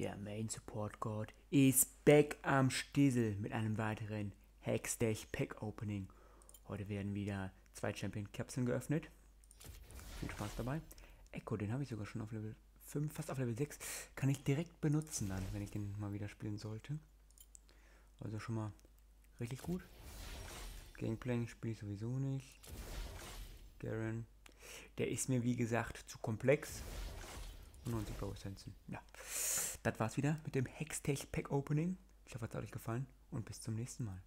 Der Main Support God ist back am Stissel mit einem weiteren Hextech Pack Opening. Heute werden wieder zwei Champion Kapseln geöffnet. Viel Spaß dabei. Echo, den habe ich sogar schon auf Level 5, fast auf Level 6. Kann ich direkt benutzen dann, wenn ich den mal wieder spielen sollte. Also schon mal richtig gut. Gangplank spiele ich sowieso nicht. Garen. Der ist mir wie gesagt zu komplex. 90 Power Essenzen. Ja. Das war's wieder mit dem Hextech Pack Opening. Ich hoffe, es hat euch gefallen und bis zum nächsten Mal.